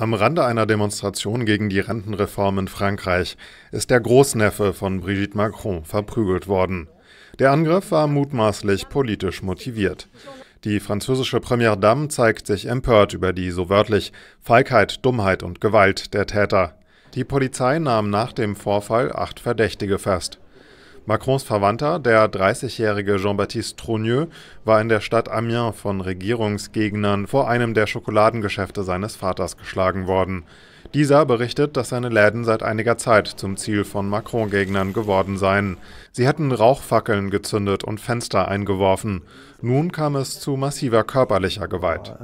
Am Rande einer Demonstration gegen die Rentenreform in Frankreich ist der Großneffe von Brigitte Macron verprügelt worden. Der Angriff war mutmaßlich politisch motiviert. Die französische Première Dame zeigt sich empört über die so wörtlich Feigheit, Dummheit und Gewalt der Täter. Die Polizei nahm nach dem Vorfall acht Verdächtige fest. Macrons Verwandter, der 30-jährige Jean-Baptiste Trogneux, war in der Stadt Amiens von Regierungsgegnern vor einem der Schokoladengeschäfte seines Vaters geschlagen worden. Dieser berichtet, dass seine Läden seit einiger Zeit zum Ziel von Macron-Gegnern geworden seien. Sie hätten Rauchfackeln gezündet und Fenster eingeworfen. Nun kam es zu massiver körperlicher Gewalt.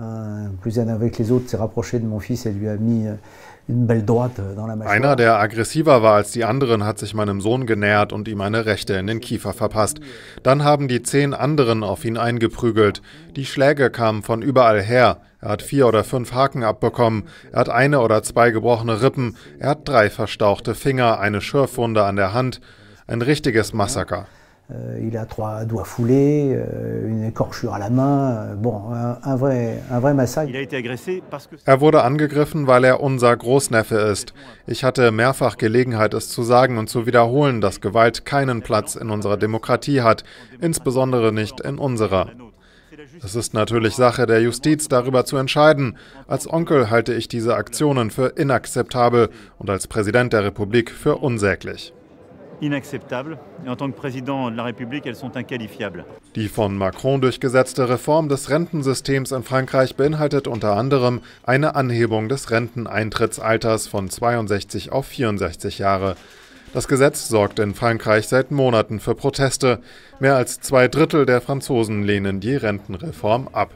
Einer, der aggressiver war als die anderen, hat sich meinem Sohn genähert und ihm eine Rechte in den Kiefer verpasst. Dann haben die zehn anderen auf ihn eingeprügelt. Die Schläge kamen von überall her. Er hat vier oder fünf Haken abbekommen. Er hat eine oder zwei gebrochene Rippen. Er hat drei verstauchte Finger, eine Schürfwunde an der Hand. Ein richtiges Massaker. Euh, il a trois doigts foulés, euh, une écorchure à la main. Euh, bon, un, vrai, un vrai massacre. Er wurde angegriffen, weil er unser Großneffe ist. Ich hatte mehrfach Gelegenheit, es zu sagen und zu wiederholen, dass Gewalt keinen Platz in unserer Demokratie hat, insbesondere nicht in unserer. Es ist natürlich Sache der Justiz, darüber zu entscheiden. Als Onkel halte ich diese Aktionen für inakzeptabel und als Präsident der Republik für unsäglich inakzeptables. Et en tant que président de la République, elles sont inqualifiables. Die von Macron durchgesetzte Reform des Rentensystems in Frankreich beinhaltet unter anderem eine Anhebung des Renteneintrittsalters von 62 auf 64 Jahre. Das Gesetz sorgt in Frankreich seit Monaten für Proteste. Mehr als zwei Drittel der Franzosen lehnen die Rentenreform ab.